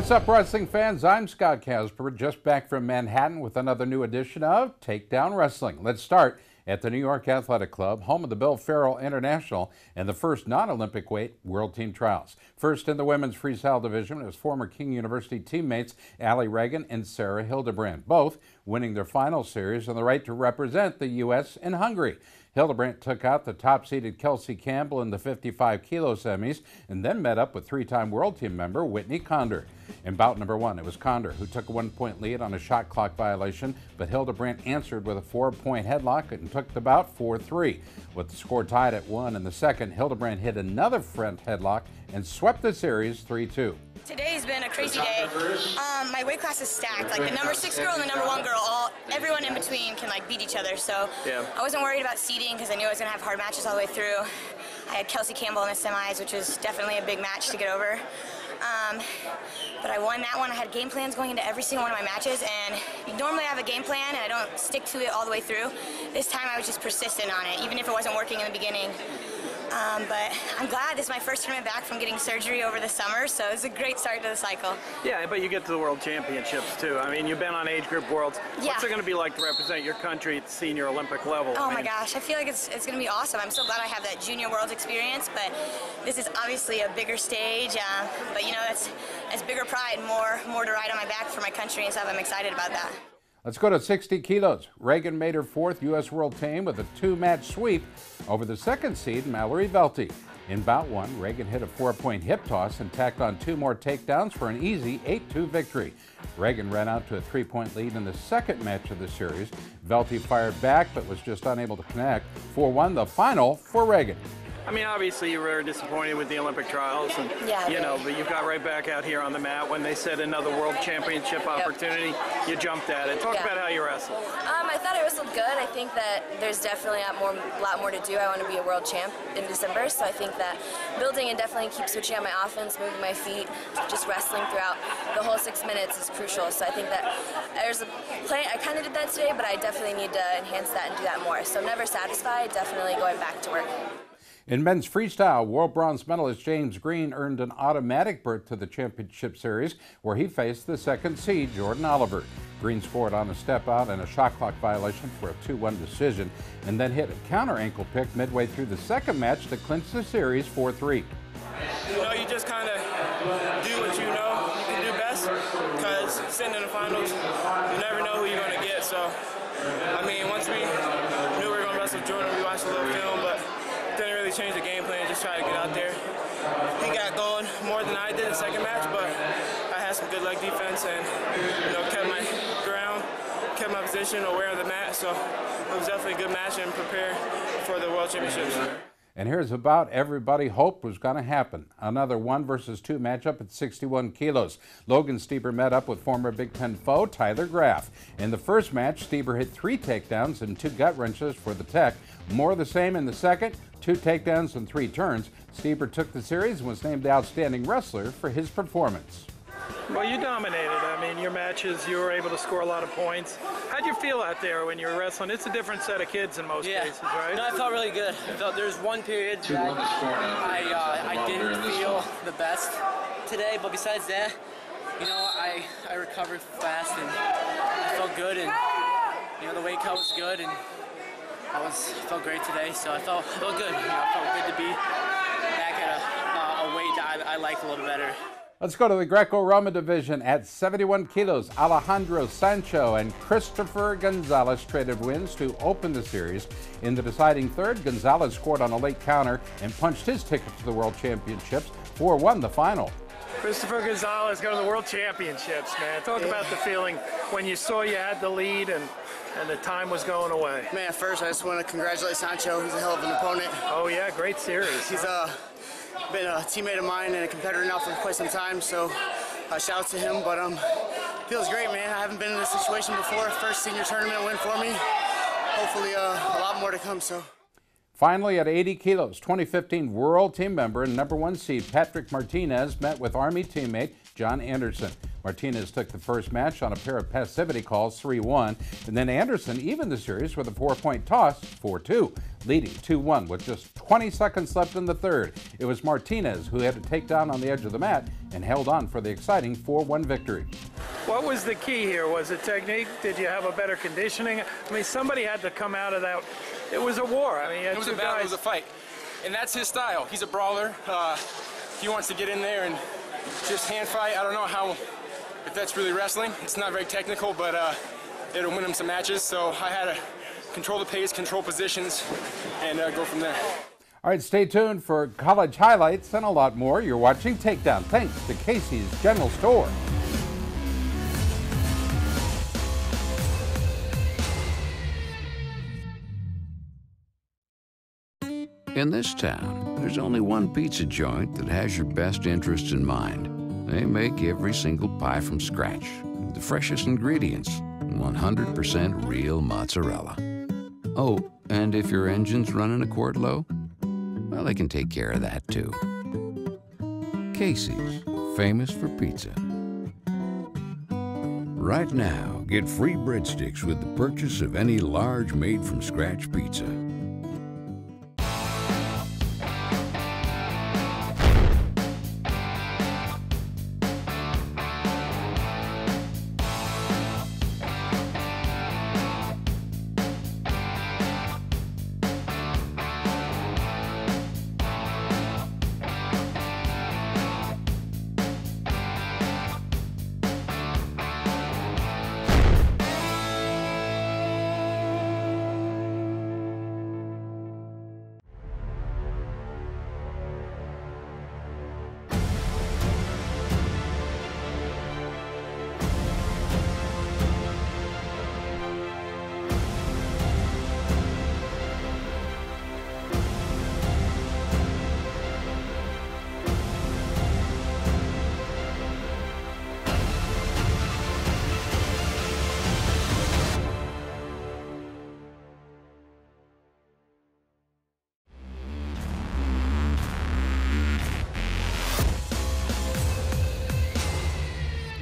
What's up, wrestling fans? I'm Scott Casper, just back from Manhattan with another new edition of Takedown Wrestling. Let's start at the New York Athletic Club, home of the Bill Farrell International and the first non-Olympic weight World Team Trials. First in the women's freestyle division was former King University teammates Ali Ragan and Sarah Hildebrandt, both winning their final series and the right to represent the U.S. in Hungary. Hildebrandt took out the top-seeded Kelsey Campbell in the 55 kilo semis and then met up with three-time World Team member Whitney Conder. In bout number one, it was Conder who took a one-point lead on a shot clock violation, but Hildebrandt answered with a four-point headlock and took the bout 4-3. With the score tied at one in the second, Hildebrandt hit another front headlock and swept the series 3-2. Today's been a crazy day. Um, my weight class is stacked. Like the number six girl and the number one girl, all everyone in between can like beat each other. So yeah. I wasn't worried about seeding because I knew I was gonna have hard matches all the way through. I had Kelsey Campbell in the semis, which was definitely a big match to get over. Um, but I won that one. I had game plans going into every single one of my matches, and normally I have a game plan and I don't stick to it all the way through. This time I was just persistent on it, even if it wasn't working in the beginning. Um, but I'm glad this is my first tournament back from getting surgery over the summer, so it's a great start to the cycle. Yeah, but you get to the World Championships too. I mean, you've been on age group worlds. Yeah. What's it going to be like to represent your country at the senior Olympic level? Oh I mean, my gosh, I feel like it's, it's going to be awesome. I'm so glad I have that junior world experience, but this is obviously a bigger stage. Uh, but you know, it's, that's bigger pride, more, more to ride on my back for my country and stuff. I'm excited about that. Let's go to 60 kilos. Ragan made her fourth U.S. World Team with a two-match sweep over the second seed, Mallory Velte. In bout one, Ragan hit a four-point hip toss and tacked on two more takedowns for an easy 8-2 victory. Ragan ran out to a three-point lead in the second match of the series. Velte fired back but was just unable to connect. 4-1 the final for Ragan. I mean, obviously you were disappointed with the Olympic trials, and yeah, you know, but you got right back out here on the mat when they said another World Championship opportunity. Yep. You jumped at it. Talk yeah. about how you wrestled. Um, I thought I wrestled good. I think that there's definitely a more, lot more to do. I want to be a world champ in December, so I think that building and definitely keep switching out my offense, moving my feet, just wrestling throughout the whole six minutes is crucial. So I think that there's a play. I kind of did that today, but I definitely need to enhance that and do that more. So I'm never satisfied. Definitely going back to work. In men's freestyle, world bronze medalist James Green earned an automatic berth to the championship series where he faced the second seed Jordan Oliver. Green scored on a step out and a shot clock violation for a 2-1 decision and then hit a counter ankle pick midway through the second match to clinch the series 4-3. You know, you just kind of do what you know you can do best because sitting in the finals, you never know who you're going to get. So, I mean, once we knew we were going to wrestle Jordan, we watched a little film, but really change the game plan, just try to get out there. He got going more than I did in the second match, but I had some good leg defense and you know kept my ground, kept my position aware of the mat, so it was definitely a good match and prepare for the World Championships. And here's about everybody hoped was going to happen. Another one versus two matchup at 61 kilos. Logan Stieber met up with former Big Ten foe Tyler Graff. In the first match, Stieber hit three takedowns and two gut wrenches for the Tech. More the same in the second, two takedowns and three turns. Stieber took the series and was named the outstanding wrestler for his performance. Well, you dominated. I mean, your matches, you were able to score a lot of points. How'd you feel out there when you were wrestling? It's a different set of kids in most yeah. cases, right? No, I felt really good. I felt there's one period that I, uh, I didn't feel the best today, but besides that, you know, I, I recovered fast and I felt good, and you know, the weight cut was good, and I was felt great today. So I felt felt good. You know, I felt good to be back at a, uh, a weight that I, I liked a little better. Let's go to the Greco-Roman division at 71 kilos. Alejandro Sancho and Christopher Gonzalez traded wins to open the series. In the deciding third, Gonzalez scored on a late counter and punched his ticket to the World Championships. 4-1 the final. Christopher Gonzalez going to the World Championships, man. Talk about the feeling when you saw you had the lead and and the time was going away. Man, first I just want to congratulate Sancho. He's a hell of an opponent. Oh yeah, great series. He's uh been a teammate of mine and a competitor now for quite some time, so uh, shout out to him. But um, feels great, man. I haven't been in this situation before. First senior tournament win for me. Hopefully, uh, a lot more to come. So. Finally, at 80 kilos, 2015 World Team member and number one seed Patrick Martinez met with Army teammate John Anderson. Martinez took the first match on a pair of passivity calls 3 1, and then Anderson evened the series with a four point toss 4 2, leading 2 1 with just 20 seconds left in the third. It was Martinez who had to take down on the edge of the mat and held on for the exciting 4 1 victory. What was the key here? Was it technique? Did you have a better conditioning? I mean, somebody had to come out of that. It was a war. I mean, It was a battle, guys. it was a fight. And that's his style. He's a brawler. Uh, he wants to get in there and just hand fight. I don't know how, if that's really wrestling. It's not very technical, but uh, it'll win him some matches. So I had to control the pace, control positions, and uh, go from there. All right, stay tuned for college highlights and a lot more. You're watching Takedown thanks to Casey's General Store. In this town, there's only one pizza joint that has your best interests in mind. They make every single pie from scratch, the freshest ingredients, 100% real mozzarella. Oh, and if your engine's running a quart low, well, they can take care of that too. Casey's, famous for pizza. Right now, get free breadsticks with the purchase of any large made from scratch pizza.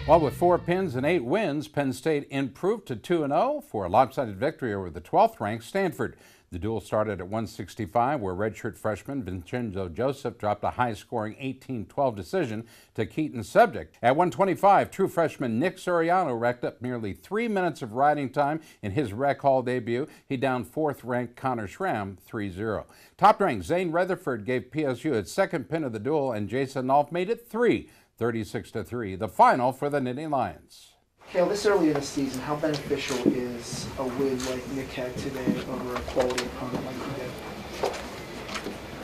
Well, with four pins and eight wins, Penn State improved to 2 0 for a lopsided victory over the 12th ranked Stanford. The duel started at 165, where redshirt freshman Vincenzo Joseph dropped a high scoring 18 12 decision to Keaton Subjeck. At 125, true freshman Nick Suriano racked up nearly three minutes of riding time in his rec hall debut. He downed fourth ranked Connor Schramm 3 0. Top ranked Zain Retherford gave PSU its second pin of the duel, and Jason Nolf made it three. 36 to 3, the final for the Nittany Lions. Cael, this early in the season, how beneficial is a win like Nick had today over a quality opponent like he did?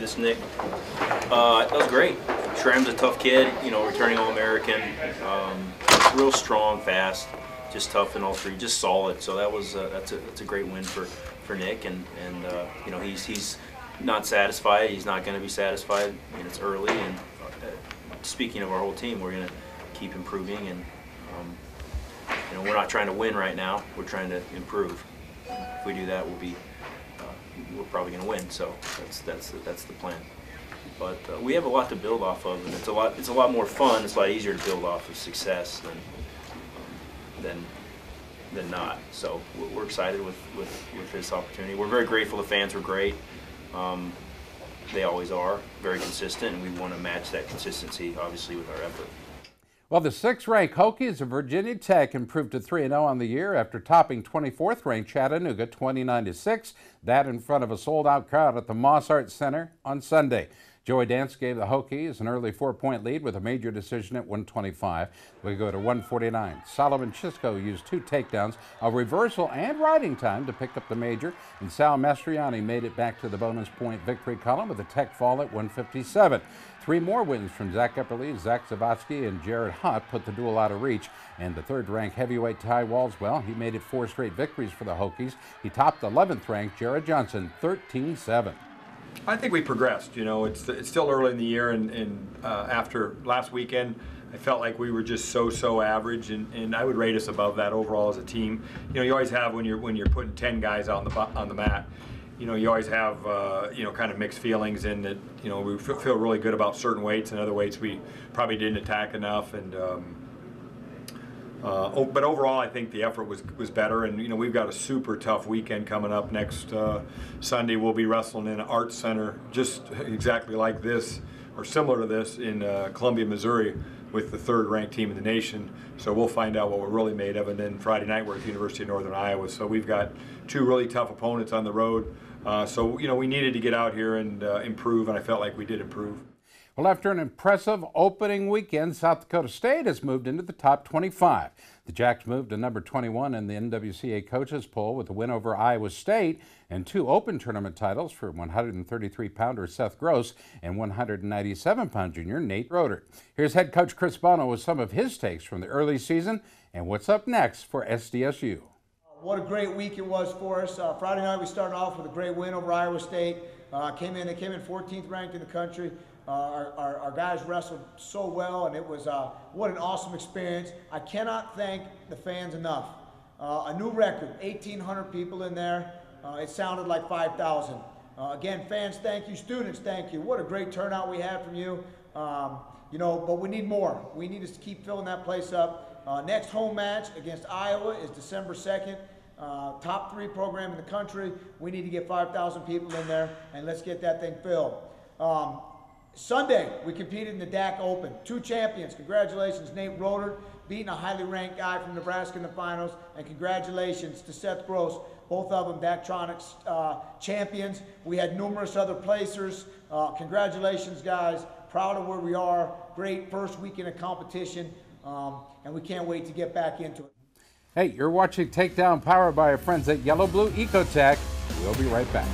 This Nick, uh, that was great. Schramm's a tough kid, you know, returning All-American, um, real strong, fast, just tough in all three, just solid. So that was uh, that's a that's a great win for, for Nick, and and uh, you know he's he's not satisfied. He's not going to be satisfied. and it's early, and speaking of our whole team, we're going to keep improving, and um, you know we're not trying to win right now. We're trying to improve. If we do that, we'll be uh, we're probably going to win. So that's that's that's the plan. But uh, we have a lot to build off of, and it's a lot it's a lot more fun. It's a lot easier to build off of success than than than not. So we're- we're excited with, with, with this opportunity. We're very grateful. The fans were great. Um, they always are very consistent, and we want to match that consistency, obviously, with our effort. Well, the sixth ranked Hokies of Virginia Tech improved to 3 0 on the year after topping 24th ranked Chattanooga 29 6. That in front of a sold out crowd at the Moss Art Center on Sunday. Joey Dance gave the Hokies an early four point lead with a major decision at 125. We go to 149. Solomon Chishko used two takedowns, a reversal, and riding time to pick up the major, and Sal Mastriani made it back to the bonus point victory column with a tech fall at 157. Three more wins from Zach Epperly, Zach Zavatsky, and Jared Haught put the duel out of reach. And the third ranked heavyweight Ty Walz, well, he made it four straight victories for the Hokies. He topped 11th ranked Jared Johnson 13 7. I think we progressed. You know, it's it's still early in the year, and, and uh, after last weekend, I felt like we were just so so average, and, and I would rate us above that overall as a team. You know, you always have when you're when you're putting ten guys on the on the mat. You know, you always have uh, you know kind of mixed feelings in that. You know, we feel really good about certain weights, and other weights we probably didn't attack enough, and. Um, Uh, but overall, I think the effort was was better, and you know we've got a super tough weekend coming up next uh, Sunday. We'll be wrestling in an Arts Center, just exactly like this or similar to this in uh, Columbia, Missouri, with the third-ranked team in the nation. So we'll find out what we're really made of. And then Friday night we're at the University of Northern Iowa. So we've got two really tough opponents on the road. Uh, so you know we needed to get out here and uh, improve, and I felt like we did improve. Well, after an impressive opening weekend, South Dakota State has moved into the top 25. The Jacks moved to number 21 in the NWCA coaches poll with a win over Iowa State and two open tournament titles for 133 pounder Seth Gross and 197 pound junior Nate Rotert. Here's head coach Chris Bono with some of his takes from the early season and what's up next for SDSU. What a great week it was for us. Uh, Friday night we started off with a great win over Iowa State. Uh, came in, they came in 14th ranked in the country. Uh, our, our, our, guys wrestled so well, and it was uh, what an awesome experience. I cannot thank the fans enough. Uh, a new record, 1,800 people in there. Uh, it sounded like 5,000. Uh, again, fans, thank you. Students, thank you. What a great turnout we had from you. Um, you know, but we need more. We need to keep filling that place up. Next home match against Iowa is December 2nd. top three program in the country. We need to get 5,000 people in there, and let's get that thing filled. Um, Sunday, we competed in the DAC Open. Two champions. Congratulations, Nate Rotert, beating a highly ranked guy from Nebraska in the finals. And congratulations to Seth Gross, both of them Daktronics uh, champions. We had numerous other placers. Uh, congratulations, guys. Proud of where we are. Great first weekend of competition. Um, and we can't wait to get back into it. Hey, you're watching Takedown powered by our friends at Yellow Blue Ecotech. We'll be right back.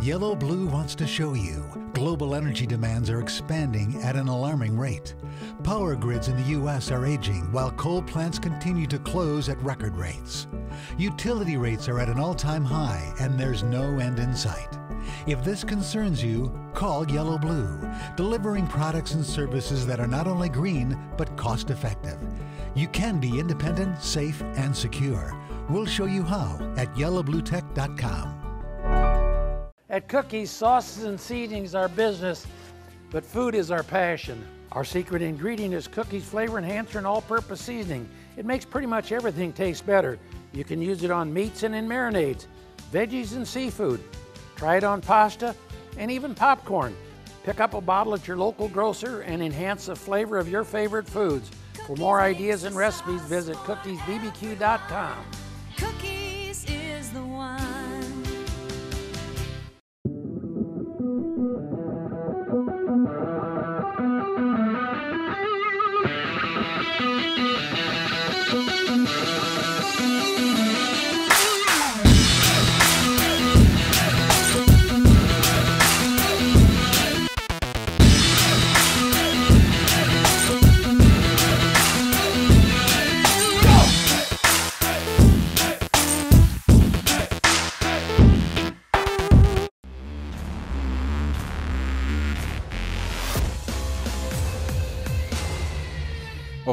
Yellow Blue wants to show you global energy demands are expanding at an alarming rate. Power grids in the U.S. are aging while coal plants continue to close at record rates. Utility rates are at an all-time high and there's no end in sight. If this concerns you, call Yellow Blue, delivering products and services that are not only green but cost effective. You can be independent, safe, and secure. We'll show you how at yellowbluetech.com. At Cookies, sauces and seasonings are business, but food is our passion. Our secret ingredient is Cookies Flavor Enhancer and All-Purpose Seasoning. It makes pretty much everything taste better. You can use it on meats and in marinades, veggies and seafood. Try it on pasta and even popcorn. Pick up a bottle at your local grocer and enhance the flavor of your favorite foods. For more ideas and recipes, visit cookiesbbq.com.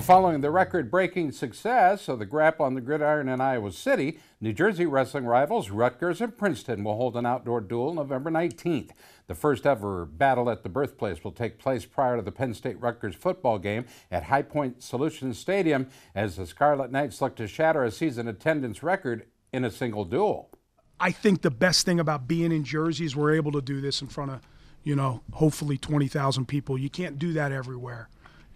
following the record breaking success of the grapple on the Gridiron in Iowa City, New Jersey wrestling rivals Rutgers and Princeton will hold an outdoor duel November 19th. The first ever battle at the birthplace will take place prior to the Penn State Rutgers football game at High Point Solutions Stadium as the Scarlet Knights look to shatter a season attendance record in a single duel. I think the best thing about being in Jersey is we're able to do this in front of, you know, hopefully 20,000 people. You can't do that everywhere.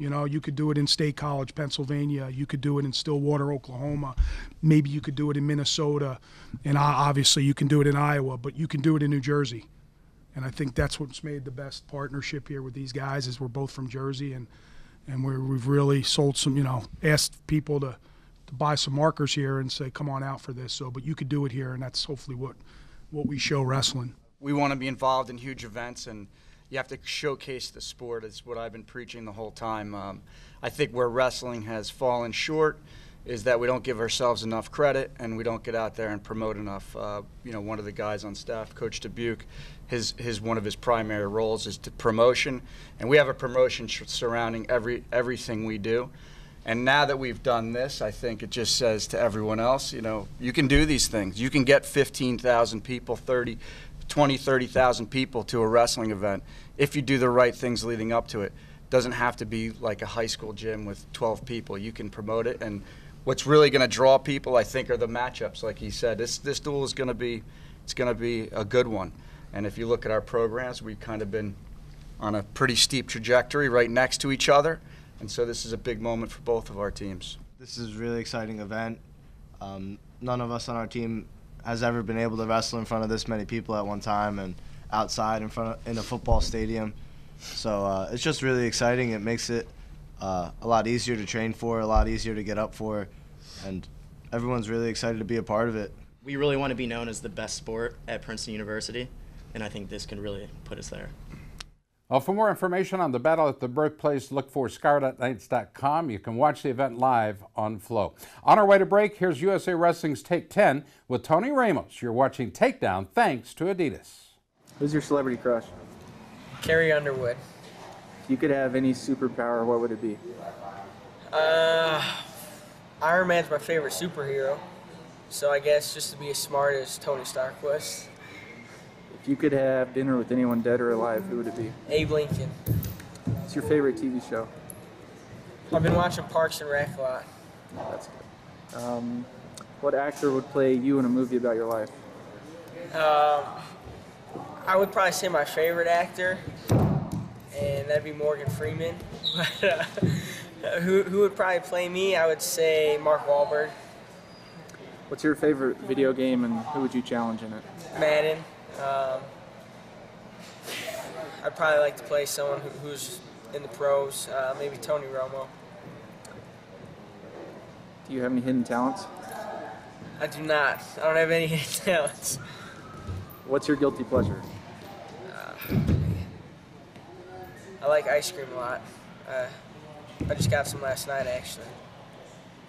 You know, you could do it in State College, Pennsylvania. You could do it in Stillwater, Oklahoma. Maybe you could do it in Minnesota. And obviously, you can do it in Iowa, but you can do it in New Jersey. And I think that's what's made the best partnership here with these guys is we're both from Jersey and and we have really sold some, you know, asked people to, to buy some markers here and say, come on out for this. So, but you could do it here, and that's hopefully what what we show wrestling. We want to be involved in huge events and you have to showcase the sport. Is what I've been preaching the whole time. Um, I think where wrestling has fallen short is that we don't give ourselves enough credit and we don't get out there and promote enough. Uh, you know, one of the guys on staff, Coach Dubuque, his his one of his primary roles is to promotion, and we have a promotion surrounding every everything we do. And now that we've done this, I think it just says to everyone else, you know, you can do these things. You can get 15,000 people, 30, 20, 30,000 people to a wrestling event if you do the right things leading up to it. Doesn't have to be like a high school gym with 12 people. You can promote it and what's really going to draw people I think are the matchups like he said. This this duel is going to be it's going to be a good one. And if you look at our programs, we've kind of been on a pretty steep trajectory right next to each other. And so this is a big moment for both of our teams. This is a really exciting event. Um, none of us on our team has ever been able to wrestle in front of this many people at one time and outside in front of, in a football stadium. So uh, it's just really exciting. It makes it uh, a lot easier to train for, a lot easier to get up for, and everyone's really excited to be a part of it. We really want to be known as the best sport at Princeton University, and I think this can really put us there. Well, for more information on the battle at the birthplace, look for scarletknights.com. You can watch the event live on Flow. On our way to break, here's USA Wrestling's Take 10 with Tony Ramos. You're watching Takedown thanks to Adidas. Who's your celebrity crush? Carrie Underwood. If you could have any superpower, what would it be? Uh, Iron Man's my favorite superhero, so I guess just to be as smart as Tony Stark was. If you could have dinner with anyone dead or alive, who would it be? Abe Lincoln. What's your favorite TV show? I've been watching Parks and Rec a lot. That's good. Um, what actor would play you in a movie about your life? Um, I would probably say my favorite actor, and that'd be Morgan Freeman. But uh, who, who would probably play me? I would say Mark Wahlberg. What's your favorite video game and who would you challenge in it? Madden. Um, I'd probably like to play someone who, who's in the pros, uh, maybe Tony Romo. Do you have any hidden talents? I do not. I don't have any hidden talents. What's your guilty pleasure? Uh, I like ice cream a lot. Uh, I just got some last night, actually.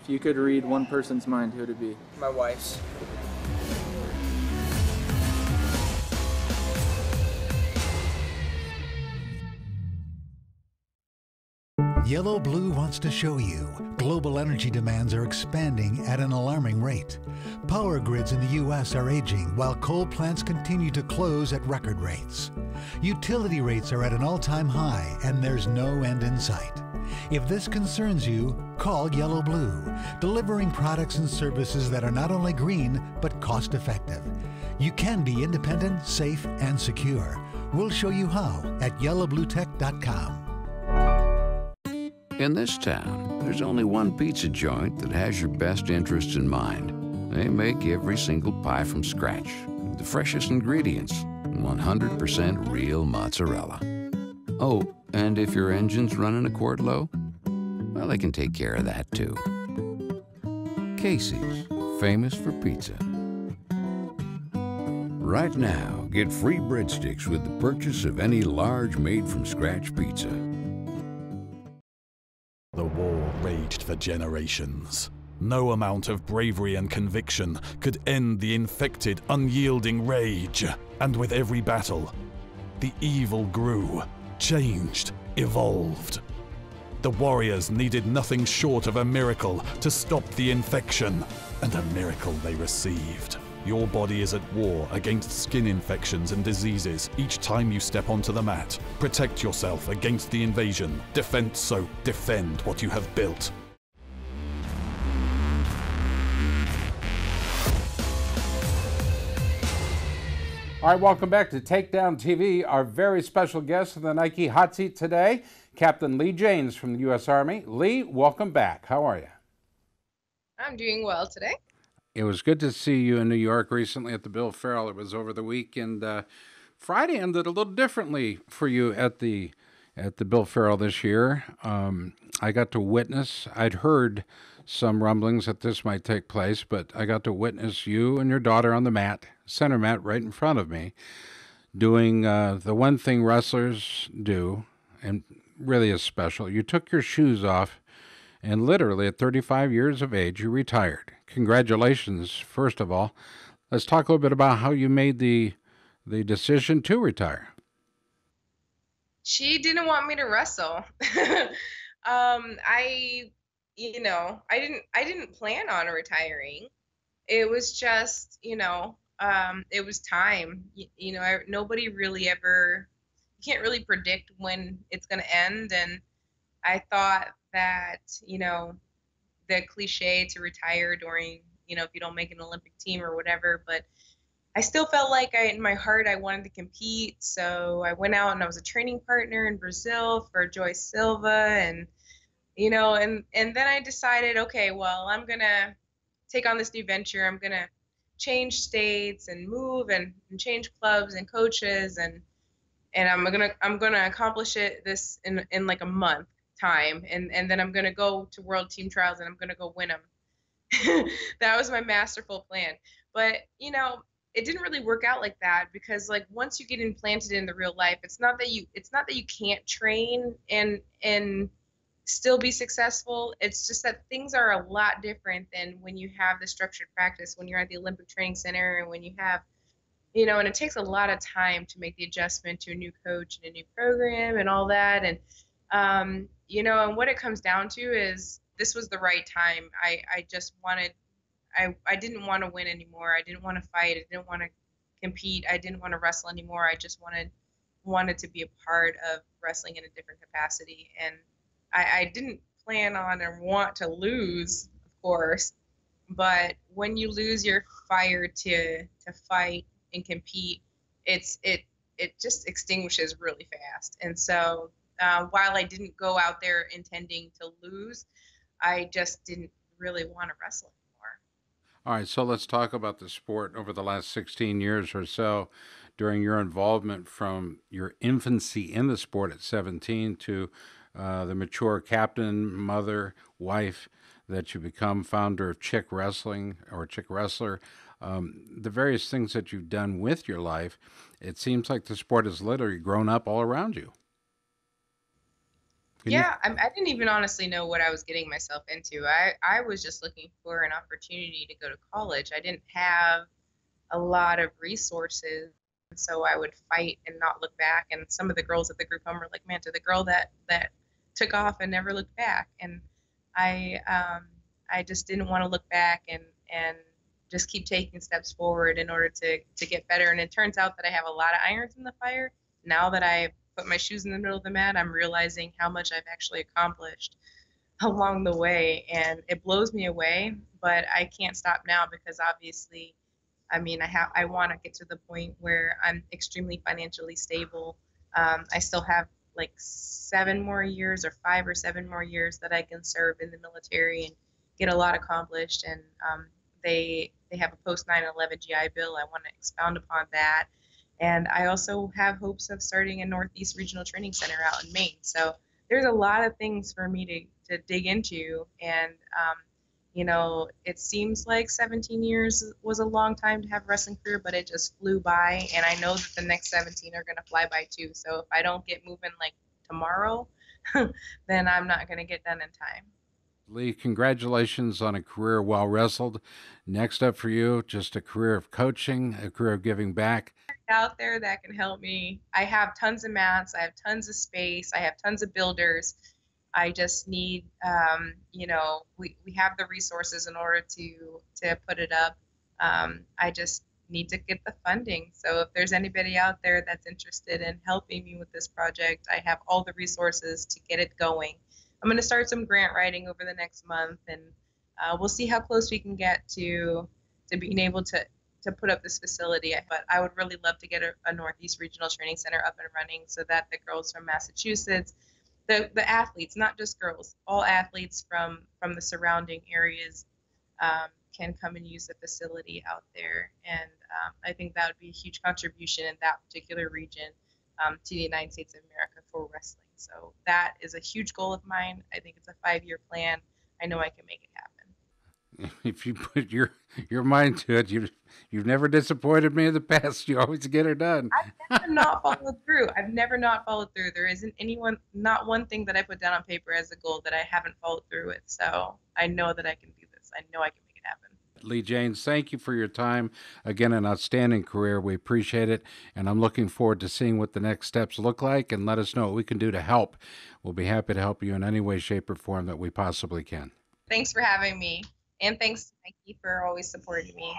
If you could read one person's mind, who would it be? My wife's. Yellow Blue wants to show you global energy demands are expanding at an alarming rate. Power grids in the U.S. are aging while coal plants continue to close at record rates. Utility rates are at an all time high and there's no end in sight. If this concerns you, call Yellow Blue, delivering products and services that are not only green but cost effective. You can be independent, safe, and secure. We'll show you how at yellowbluetech.com. In this town, there's only one pizza joint that has your best interests in mind. They make every single pie from scratch, the freshest ingredients, 100% real mozzarella. Oh, and if your engine's running a quart low, well, they can take care of that too. Casey's, famous for pizza. Right now, get free breadsticks with the purchase of any large made from scratch pizza. For generations. No amount of bravery and conviction could end the infected, unyielding rage. And with every battle, the evil grew, changed, evolved. The warriors needed nothing short of a miracle to stop the infection, and a miracle they received. Your body is at war against skin infections and diseases each time you step onto the mat. Protect yourself against the invasion. Defend so, defend what you have built. All right, welcome back to Takedown TV. Our very special guest in the Nike hot seat today, Captain Leigh Jaynes from the U.S. Army. Lee, welcome back. How are you? I'm doing well today. It was good to see you in New York recently at the Bill Farrell. It was over the weekend. Uh, Friday ended a little differently for you at the at the Bill Farrell this year. Um, I got to witness. I'd heard some rumblings that this might take place, but I got to witness you and your daughter on the mat, center mat, right in front of me, doing uh, the one thing wrestlers do, and really is special. You took your shoes off, and literally at 35 years of age, you retired. Congratulations, first of all. Let's talk a little bit about how you made the the decision to retire. She didn't want me to wrestle. um, I, you know, I didn't I didn't plan on retiring. It was just, you know, um, it was time. You, you know, I, nobody really ever, you can't really predict when it's going to end. And I thought that, you know, the cliche to retire during, you know, if you don't make an Olympic team or whatever, but I still felt like I, in my heart, I wanted to compete. So I went out and I was a training partner in Brazil for Joice Silva, and you know, and and then I decided, okay, well, I'm gonna take on this new venture. I'm gonna change states and move and, and change clubs and coaches and and I'm gonna I'm gonna accomplish it this in in like a month time and and then I'm gonna go to World Team Trials and I'm gonna go win them. that was my masterful plan. But you know, it didn't really work out like that because like once you get implanted in the real life, it's not that you it's not that you can't train and and still be successful. It's just that things are a lot different than when you have the structured practice, when you're at the Olympic Training Center, and when you have, you know, and it takes a lot of time to make the adjustment to a new coach and a new program and all that. And, um, you know, and what it comes down to is this was the right time. I, I just wanted, I, I didn't want to win anymore. I didn't want to fight. I didn't want to compete. I didn't want to wrestle anymore. I just wanted wanted to be a part of wrestling in a different capacity and I, I didn't plan on or want to lose, of course, but when you lose your fire to to fight and compete, it's it it just extinguishes really fast. And so uh, while I didn't go out there intending to lose, I just didn't really want to wrestle anymore. All right, so let's talk about the sport over the last 16 years or so during your involvement from your infancy in the sport at 17 to uh, the mature captain, mother, wife that you become, founder of Chick Wrestling or Chick Wrestler. Um, the various things that you've done with your life, it seems like the sport has literally grown up all around you. Can yeah, you... I, I didn't even honestly know what I was getting myself into. I, I was just looking for an opportunity to go to college. I didn't have a lot of resources so I would fight and not look back. And some of the girls at the group home were like, "Man, to the girl that that took off and never looked back. And I um, I just didn't want to look back and and just keep taking steps forward in order to to get better. And it turns out that I have a lot of irons in the fire. Now that I put my shoes in the middle of the mat, I'm realizing how much I've actually accomplished along the way, and it blows me away. But I can't stop now because obviously, I mean, I have I want to get to the point where I'm extremely financially stable. Um, I still have like seven more years or five or seven more years that I can serve in the military and get a lot accomplished. And um, they they have a post 9/11 GI Bill. I want to expound upon that. And I also have hopes of starting a Northeast Regional Training Center out in Maine. So there's a lot of things for me to, to dig into. And um, you know, it seems like 17 years was a long time to have a wrestling career, but it just flew by. And I know that the next 17 are going to fly by too. So if I don't get moving like tomorrow, then I'm not going to get done in time. Leigh, congratulations on a career well wrestled. Next up for you, just a career of coaching, a career of giving back. Out there that can help me. I have tons of mats, I have tons of space, I have tons of builders I just need, um, you know, we, we have the resources in order to to put it up. Um, I just need to get the funding. So if there's anybody out there that's interested in helping me with this project, I have all the resources to get it going. I'm going to start some grant writing over the next month, and uh, we'll see how close we can get to to being able to to put up this facility. But I would really love to get a, a Northeast Regional Training Center up and running so that the girls from Massachusetts the the athletes, not just girls, all athletes from from the surrounding areas um, can come and use the facility out there, and um, I think that would be a huge contribution in that particular region um, to the United States of America for wrestling. So that is a huge goal of mine. I think it's a five year plan. I know I can make it happen. if you put your your mind to it, you you've never disappointed me in the past. You always get it done. I've never not followed through. I've never not followed through. There isn't anyone, not one thing that I put down on paper as a goal that I haven't followed through with. So I know that I can do this. I know I can make it happen. Leigh Jaynes, thank you for your time. Again, an outstanding career. We appreciate it. And I'm looking forward to seeing what the next steps look like and let us know what we can do to help. We'll be happy to help you in any way, shape, or form that we possibly can. Thanks for having me. And thanks to Mikey for always supporting me.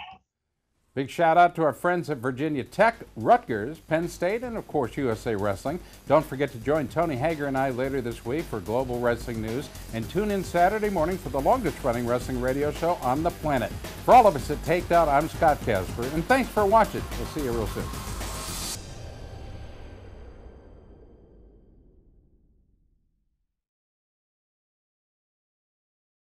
Big shout out to our friends at Virginia Tech, Rutgers, Penn State, and of course USA Wrestling. Don't forget to join Tony Hager and I later this week for Global Wrestling News and tune in Saturday morning for the longest running wrestling radio show on the planet. For all of us at Takedown, I'm Scott Casper, and thanks for watching. We'll see you real soon.